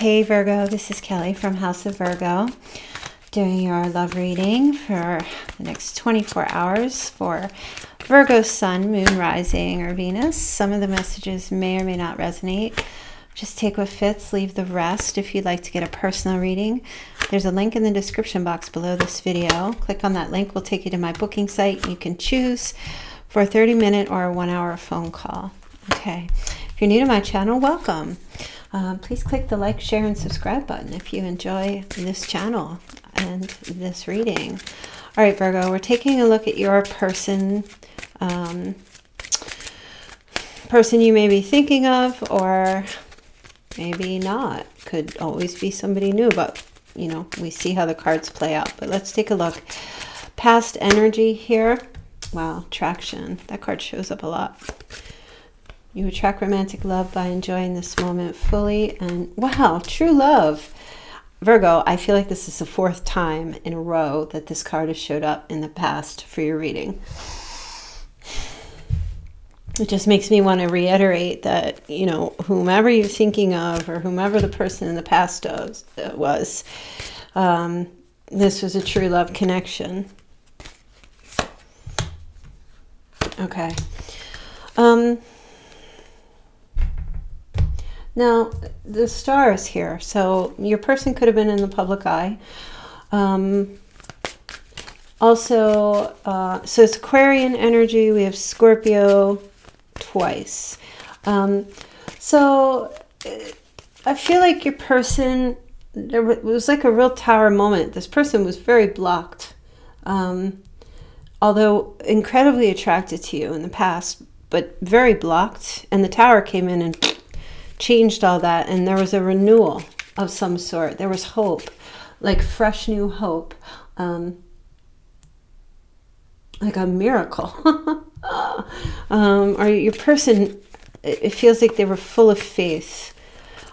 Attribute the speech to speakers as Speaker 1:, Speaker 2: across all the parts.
Speaker 1: Hey Virgo, this is Kelly from House of Virgo doing your love reading for the next 24 hours for Virgo Sun, Moon, Rising, or Venus. Some of the messages may or may not resonate. Just take what fits, leave the rest. If you'd like to get a personal reading, there's a link in the description box below this video. Click on that link, will take you to my booking site. You can choose for a 30 minute or a one hour phone call. Okay, if you're new to my channel, welcome. Uh, please click the like, share, and subscribe button if you enjoy this channel and this reading. All right, Virgo, we're taking a look at your person, um, person you may be thinking of, or maybe not. Could always be somebody new, but you know, we see how the cards play out. But let's take a look. Past energy here. Wow, traction. That card shows up a lot. You attract romantic love by enjoying this moment fully. And wow, true love. Virgo, I feel like this is the fourth time in a row that this card has showed up in the past for your reading. It just makes me want to reiterate that, you know, whomever you're thinking of or whomever the person in the past uh, was, um, this was a true love connection. Okay. Um, now, the stars here. So your person could have been in the public eye. Um, also, uh, so it's Aquarian energy. We have Scorpio twice. Um, so I feel like your person, there was like a real tower moment. This person was very blocked. Um, although incredibly attracted to you in the past, but very blocked. And the tower came in and changed all that and there was a renewal of some sort. There was hope, like fresh new hope, um, like a miracle. um, or your person, it feels like they were full of faith.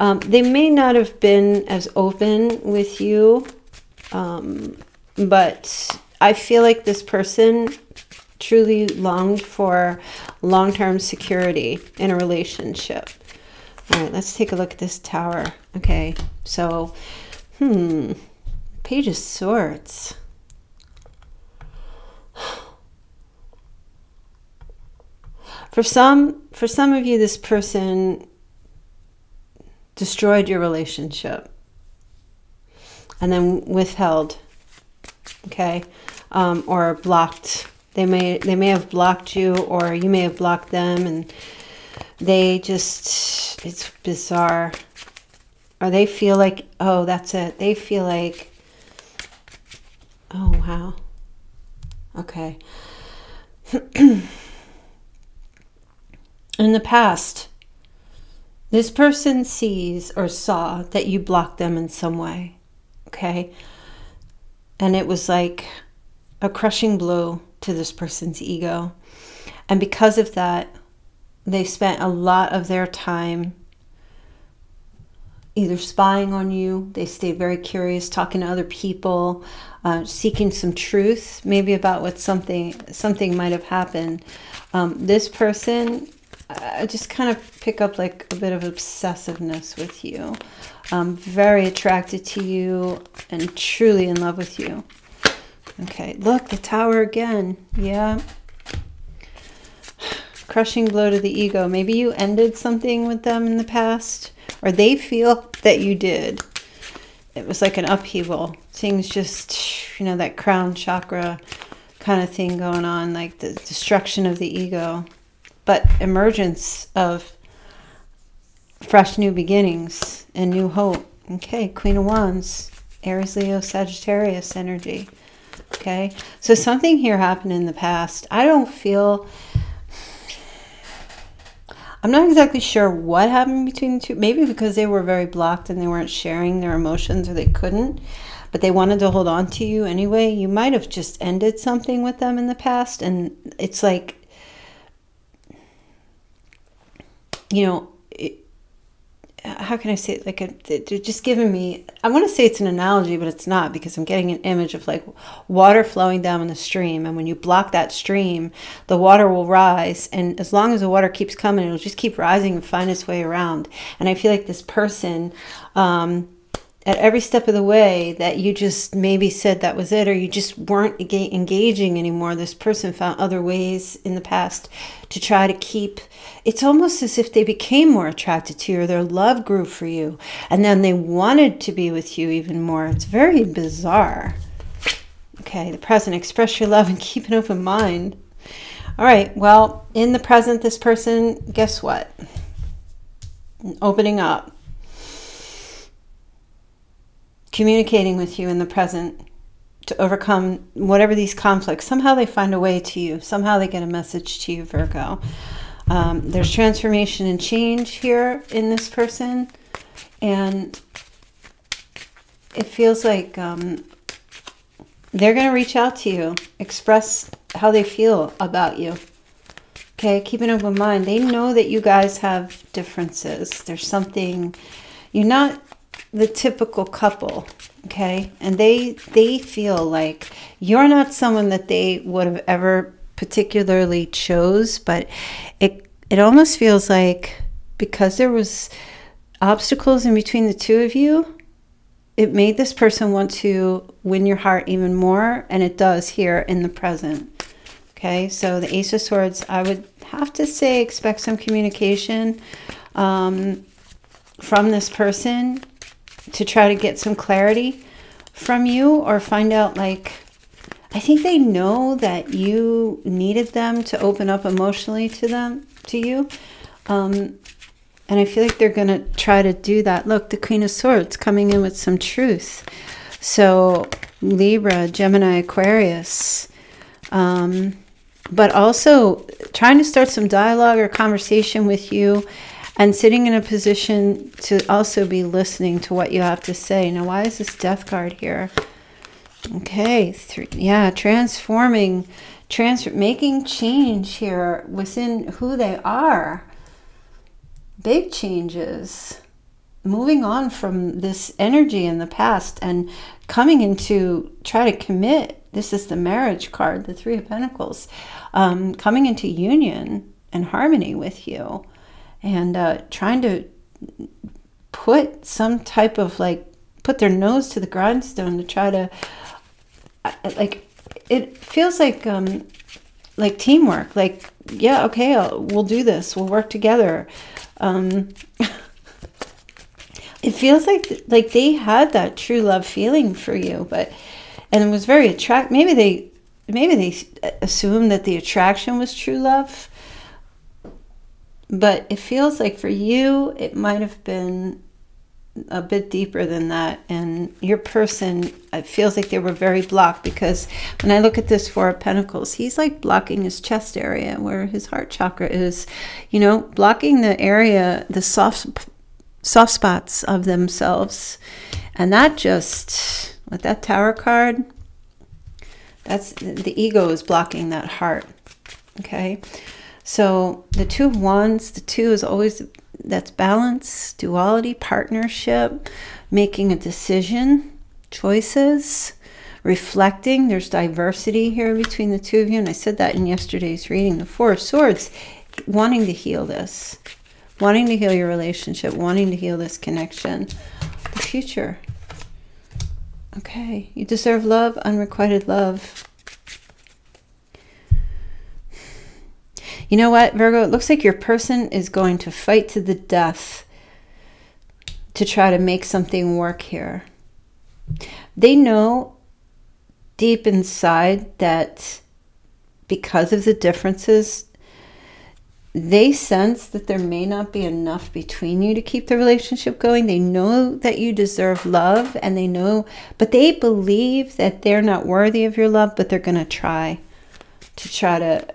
Speaker 1: Um, they may not have been as open with you, um, but I feel like this person truly longed for long-term security in a relationship. All right, let's take a look at this tower. Okay, so, hmm, Page of Swords. For some, for some of you, this person destroyed your relationship and then withheld, okay, um, or blocked. They may they may have blocked you, or you may have blocked them, and they just, it's bizarre. Or they feel like, oh, that's it. They feel like, oh, wow. Okay. In the past, this person sees or saw that you blocked them in some way. Okay. And it was like a crushing blow to this person's ego. And because of that, they spent a lot of their time either spying on you, they stayed very curious, talking to other people, uh, seeking some truth, maybe about what something something might have happened. Um, this person, I just kind of pick up like a bit of obsessiveness with you. Um, very attracted to you and truly in love with you. Okay, look, the tower again. Yeah, crushing blow to the ego. Maybe you ended something with them in the past, or they feel that you did. It was like an upheaval. Things just, you know, that crown chakra kind of thing going on, like the destruction of the ego, but emergence of fresh new beginnings and new hope. Okay, Queen of Wands, Aries, Leo, Sagittarius energy. Okay, so something here happened in the past. I don't feel I'm not exactly sure what happened between the two. Maybe because they were very blocked and they weren't sharing their emotions or they couldn't, but they wanted to hold on to you anyway. You might have just ended something with them in the past. And it's like, you know, how can I say it? Like, a, they're just giving me, I want to say it's an analogy, but it's not because I'm getting an image of like water flowing down in the stream. And when you block that stream, the water will rise. And as long as the water keeps coming, it'll just keep rising and find its way around. And I feel like this person, um, at every step of the way that you just maybe said that was it or you just weren't engaging anymore. This person found other ways in the past to try to keep it's almost as if they became more attracted to you or their love grew for you and then they wanted to be with you even more. It's very bizarre. Okay the present express your love and keep an open mind. All right well in the present this person guess what? Opening up communicating with you in the present to overcome whatever these conflicts. Somehow they find a way to you. Somehow they get a message to you, Virgo. Um, there's transformation and change here in this person. And it feels like um, they're going to reach out to you, express how they feel about you. Okay, keep an open mind. They know that you guys have differences. There's something, you're not the typical couple okay? And they they feel like you're not someone that they would have ever particularly chose but it it almost feels like because there was obstacles in between the two of you it made this person want to win your heart even more and it does here in the present okay? So the ace of swords i would have to say expect some communication um, from this person to try to get some clarity from you or find out like I think they know that you needed them to open up emotionally to them to you. Um, and I feel like they're going to try to do that. Look, the Queen of Swords coming in with some truth. So Libra, Gemini, Aquarius. Um, but also trying to start some dialogue or conversation with you and sitting in a position to also be listening to what you have to say. Now, why is this death card here? Okay, three, yeah, transforming, transfer, making change here within who they are. Big changes. Moving on from this energy in the past and coming into try to commit. This is the marriage card, the Three of Pentacles. Um, coming into union and harmony with you and uh, trying to put some type of like put their nose to the grindstone to try to like it feels like um like teamwork like yeah okay I'll, we'll do this we'll work together. Um it feels like like they had that true love feeling for you but and it was very attract maybe they maybe they assumed that the attraction was true love but it feels like for you, it might have been a bit deeper than that. And your person, it feels like they were very blocked because when I look at this Four of Pentacles, he's like blocking his chest area where his heart chakra is, you know, blocking the area, the soft, soft spots of themselves. And that just, with that Tower card, that's the ego is blocking that heart. Okay. So the two of wands, the two is always that's balance, duality, partnership, making a decision, choices, reflecting. There's diversity here between the two of you. And I said that in yesterday's reading. The Four of Swords, wanting to heal this, wanting to heal your relationship, wanting to heal this connection. The future. Okay. You deserve love, unrequited love. You know what, Virgo? It looks like your person is going to fight to the death to try to make something work here. They know deep inside that because of the differences, they sense that there may not be enough between you to keep the relationship going. They know that you deserve love and they know, but they believe that they're not worthy of your love, but they're going to try to try to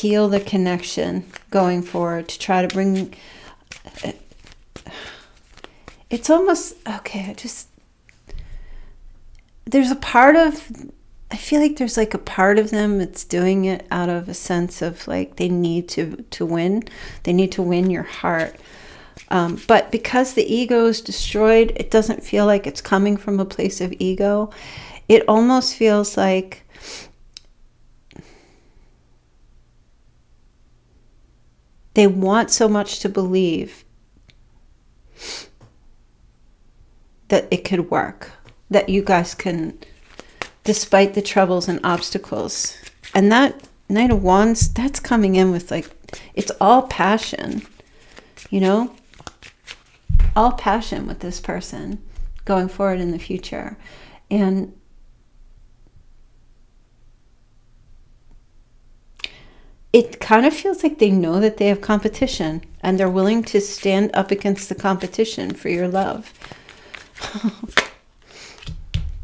Speaker 1: heal the connection going forward to try to bring it's almost okay I just there's a part of I feel like there's like a part of them that's doing it out of a sense of like they need to to win. They need to win your heart. Um, but because the ego is destroyed, it doesn't feel like it's coming from a place of ego. It almost feels like they want so much to believe that it could work, that you guys can, despite the troubles and obstacles. And that Knight of Wands, that's coming in with like, it's all passion, you know? all passion with this person going forward in the future. And it kind of feels like they know that they have competition and they're willing to stand up against the competition for your love.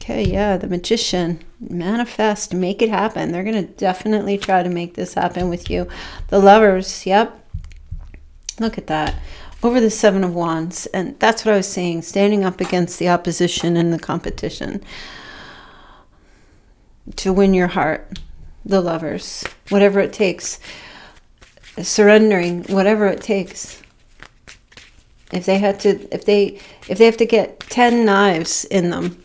Speaker 1: okay, yeah, the magician. Manifest, make it happen. They're going to definitely try to make this happen with you. The lovers, yep. Look at that over the Seven of Wands. And that's what I was saying, standing up against the opposition and the competition to win your heart, the lovers, whatever it takes, surrendering, whatever it takes. If they had to, if they, if they have to get 10 knives in them,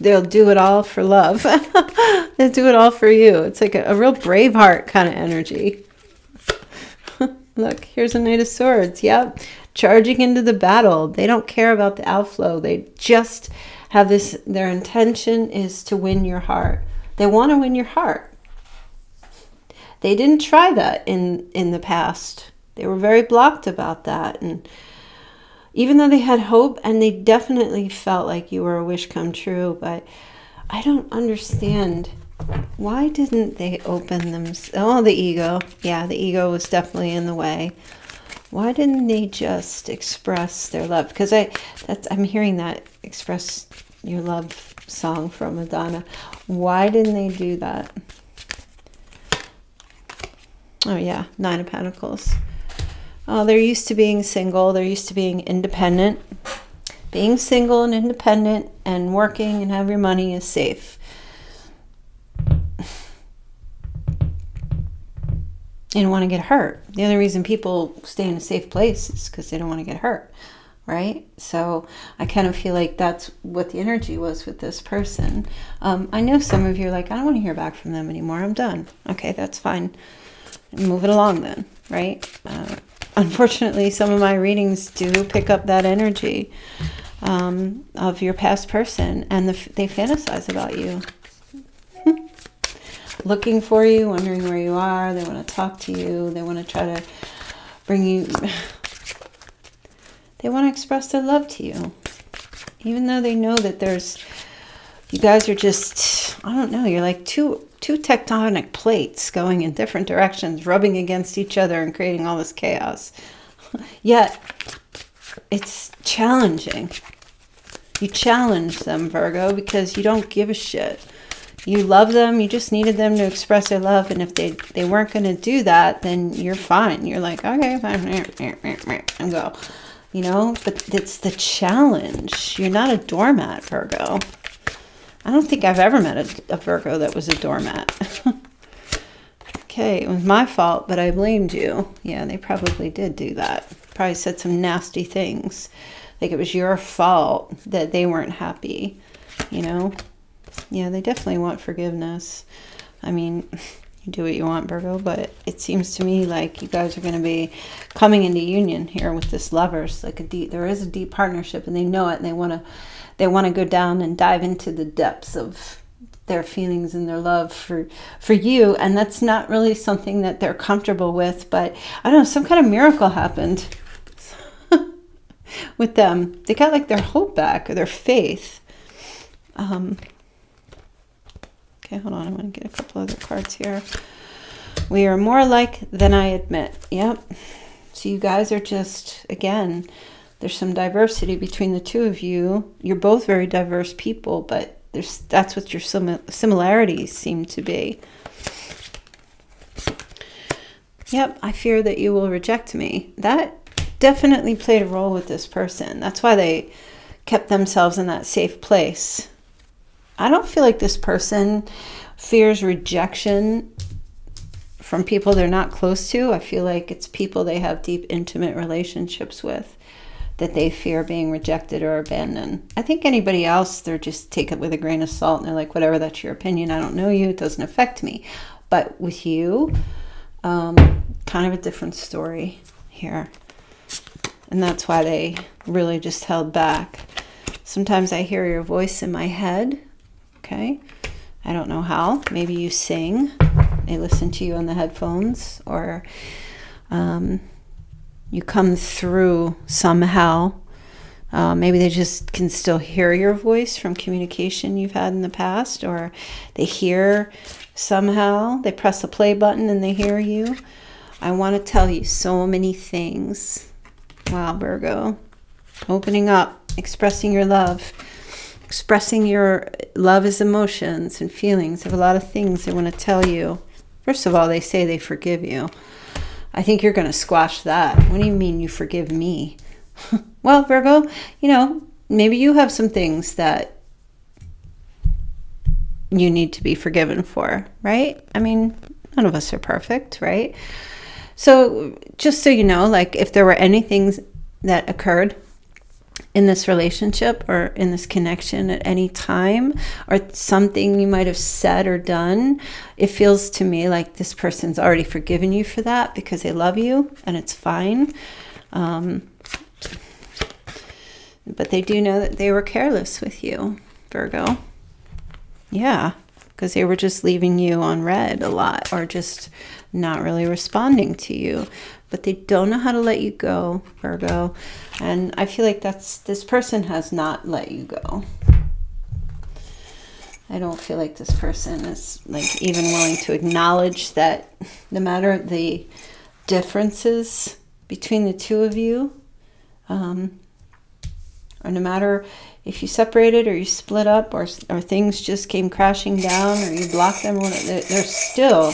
Speaker 1: they'll do it all for love. they'll do it all for you. It's like a, a real Braveheart kind of energy. Look, here's a Knight of Swords. Yep. Charging into the battle. They don't care about the outflow. They just have this, their intention is to win your heart. They want to win your heart. They didn't try that in, in the past. They were very blocked about that. And even though they had hope and they definitely felt like you were a wish come true, but I don't understand why didn't they open them? Oh, the ego. Yeah, the ego was definitely in the way. Why didn't they just express their love? Because I, that's I'm hearing that express your love song from Madonna. Why didn't they do that? Oh yeah, Nine of Pentacles. Oh, they're used to being single. They're used to being independent. Being single and independent and working and have your money is safe. they don't want to get hurt. The only reason people stay in a safe place is because they don't want to get hurt, right? So I kind of feel like that's what the energy was with this person. Um, I know some of you are like, I don't want to hear back from them anymore. I'm done. Okay, that's fine. Move it along then, right? Uh, unfortunately, some of my readings do pick up that energy um, of your past person, and the, they fantasize about you looking for you, wondering where you are. They want to talk to you. They want to try to bring you. They want to express their love to you. Even though they know that there's. You guys are just. I don't know. You're like two two tectonic plates going in different directions, rubbing against each other and creating all this chaos. Yet, it's challenging. You challenge them, Virgo, because you don't give a shit you love them you just needed them to express their love and if they they weren't going to do that then you're fine you're like okay fine and go you know? But it's the challenge. You're not a doormat virgo. I don't think i've ever met a, a virgo that was a doormat. Okay it was my fault but i blamed you. Yeah they probably did do that. Probably said some nasty things. Like it was your fault that they weren't happy you know? Yeah, they definitely want forgiveness. I mean, do what you want, Virgo, but it seems to me like you guys are going to be coming into union here with this lovers. Like a deep, there is a deep partnership, and they know it, and they want to, they want to go down and dive into the depths of their feelings and their love for for you and that's not really something that they're comfortable with but i don't know some kind of miracle happened with them they got like their hope back or their faith um, Okay, hold on. I'm going to get a couple other cards here. We are more alike than I admit. Yep. So you guys are just, again, there's some diversity between the two of you. You're both very diverse people, but there's that's what your sim similarities seem to be. Yep, I fear that you will reject me. That definitely played a role with this person. That's why they kept themselves in that safe place. I don't feel like this person fears rejection from people they're not close to. I feel like it's people they have deep, intimate relationships with that they fear being rejected or abandoned. I think anybody else, they're just take it with a grain of salt and they're like, whatever, that's your opinion. I don't know you. It doesn't affect me. But with you, um, kind of a different story here. And that's why they really just held back. Sometimes I hear your voice in my head. Okay. I don't know how. Maybe you sing. They listen to you on the headphones or um, you come through somehow. Uh, maybe they just can still hear your voice from communication you've had in the past, or they hear somehow. They press the play button and they hear you. I want to tell you so many things. Wow, Virgo. Opening up, expressing your love, expressing your love as emotions and feelings. Have a lot of things they want to tell you. First of all, they say they forgive you. I think you're going to squash that. What do you mean you forgive me? well, Virgo, you know, maybe you have some things that you need to be forgiven for, right? I mean, none of us are perfect, right? So, just so you know, like if there were any things that occurred in this relationship or in this connection at any time or something you might have said or done, it feels to me like this person's already forgiven you for that because they love you and it's fine. Um, but they do know that they were careless with you, Virgo. Yeah, because they were just leaving you on read a lot or just not really responding to you but they don't know how to let you go, Virgo. And I feel like that's this person has not let you go. I don't feel like this person is like even willing to acknowledge that no matter the differences between the two of you, um, or no matter if you separated or you split up or, or things just came crashing down or you blocked them, they're, they're still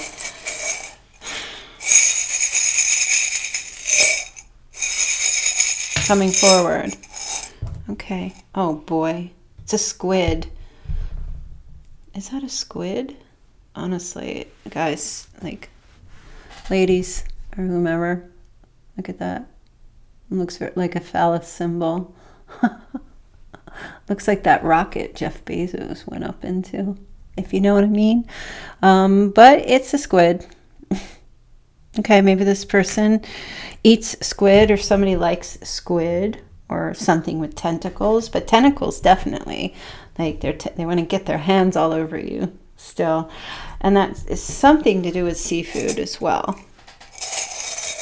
Speaker 1: coming forward. Okay. Oh boy. It's a squid. Is that a squid? Honestly, guys, like, ladies or whomever, look at that. It looks like a phallus symbol. looks like that rocket Jeff Bezos went up into, if you know what I mean. Um, but it's a squid. Okay, maybe this person eats squid or somebody likes squid or something with tentacles, but tentacles definitely like they're they want to get their hands all over you still, and that is something to do with seafood as well.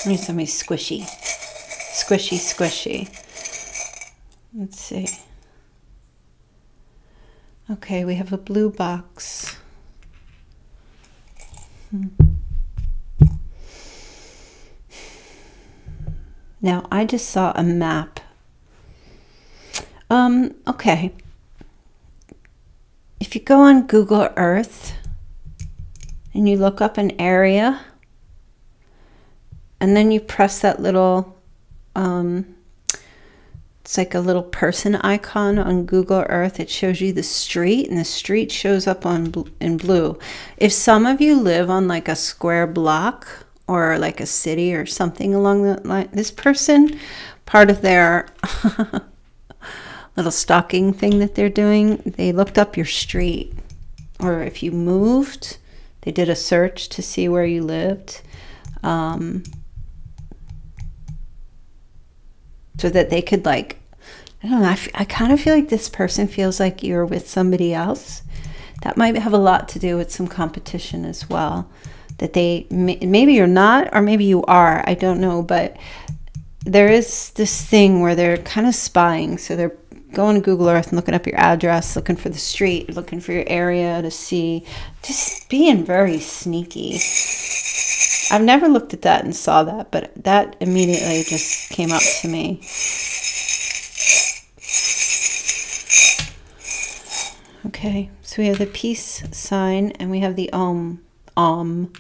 Speaker 1: Need something squishy, squishy, squishy. Let's see. Okay, we have a blue box. Hmm. Now, I just saw a map. Um, okay. If you go on Google Earth and you look up an area and then you press that little, um, it's like a little person icon on Google Earth. It shows you the street and the street shows up on in blue. If some of you live on like a square block or like a city or something along the line. This person, part of their little stalking thing that they're doing, they looked up your street. Or if you moved, they did a search to see where you lived. Um, so that they could like, I don't know, I, I kind of feel like this person feels like you're with somebody else. That might have a lot to do with some competition as well that they maybe you're not or maybe you are i don't know but there is this thing where they're kind of spying so they're going to google earth and looking up your address looking for the street looking for your area to see just being very sneaky. I've never looked at that and saw that but that immediately just came up to me. Okay so we have the peace sign and we have the om om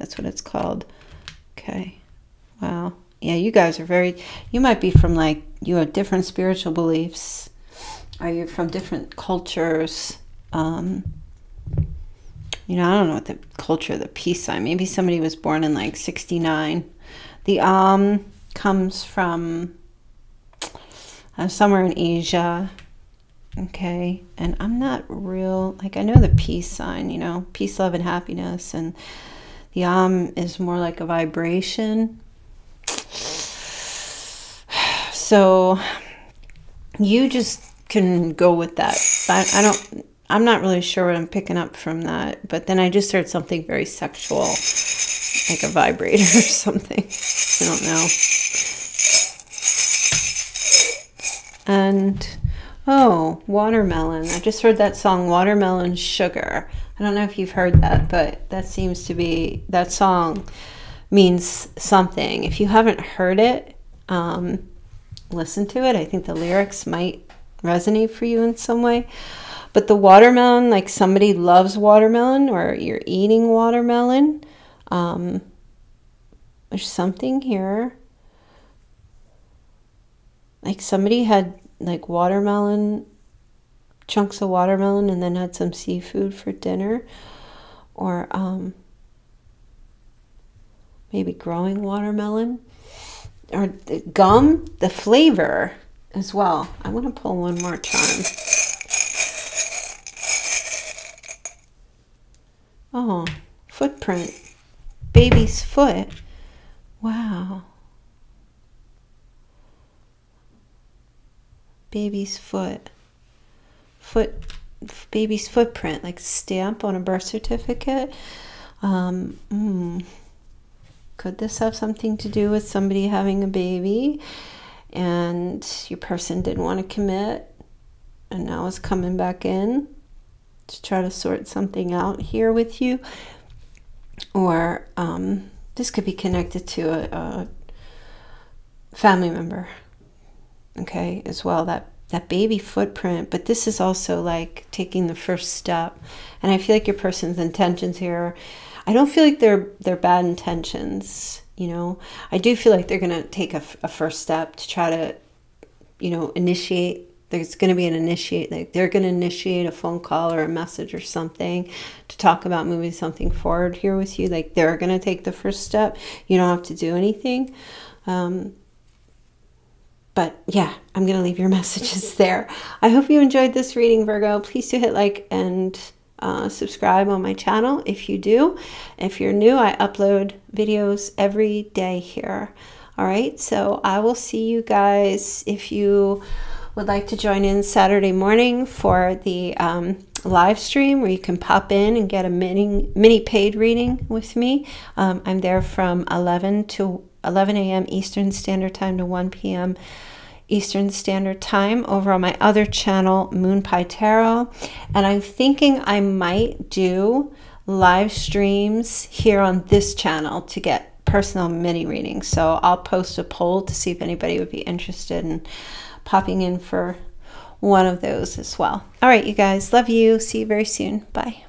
Speaker 1: that's what it's called. Okay. Wow. Yeah, you guys are very, you might be from like, you have different spiritual beliefs. Are you from different cultures? Um, you know, I don't know what the culture of the peace sign. Maybe somebody was born in like 69. The Om comes from uh, somewhere in Asia. Okay. And I'm not real, like, I know the peace sign, you know, peace, love, and happiness. And the Om is more like a vibration. So you just can go with that. I, I don't, I'm not really sure what I'm picking up from that. But then I just heard something very sexual, like a vibrator or something. I don't know. And oh, watermelon. I just heard that song, Watermelon Sugar. I don't know if you've heard that, but that seems to be that song means something. If you haven't heard it, um, listen to it. I think the lyrics might resonate for you in some way. But the watermelon, like somebody loves watermelon or you're eating watermelon, um, there's something here. Like somebody had like watermelon, chunks of watermelon, and then had some seafood for dinner. Or um, maybe growing watermelon. Or the gum, the flavor as well. I want to pull one more time. Oh, footprint. Baby's foot. Wow. Baby's foot. Foot baby's footprint, like stamp on a birth certificate. Um, mm, could this have something to do with somebody having a baby and your person didn't want to commit and now is coming back in to try to sort something out here with you? Or um, this could be connected to a, a family member, okay, as well. That that baby footprint, but this is also like taking the first step. And I feel like your person's intentions here, I don't feel like they're they're bad intentions. You know, I do feel like they're gonna take a, a first step to try to, you know, initiate there's going to be an initiate like they're going to initiate a phone call or a message or something to talk about moving something forward here with you like they're going to take the first step you don't have to do anything um, but yeah i'm going to leave your messages there. I hope you enjoyed this reading virgo. Please do hit like and uh, subscribe on my channel if you do. If you're new i upload videos every day here. All right so i will see you guys if you would like to join in Saturday morning for the um, live stream where you can pop in and get a mini, mini paid reading with me. Um, I'm there from 11 to 11 a.m. Eastern Standard Time to 1 p.m. Eastern Standard Time over on my other channel, Moon Pie Tarot. And I'm thinking I might do live streams here on this channel to get personal mini readings. So I'll post a poll to see if anybody would be interested in popping in for one of those as well. All right, you guys, love you. See you very soon. Bye.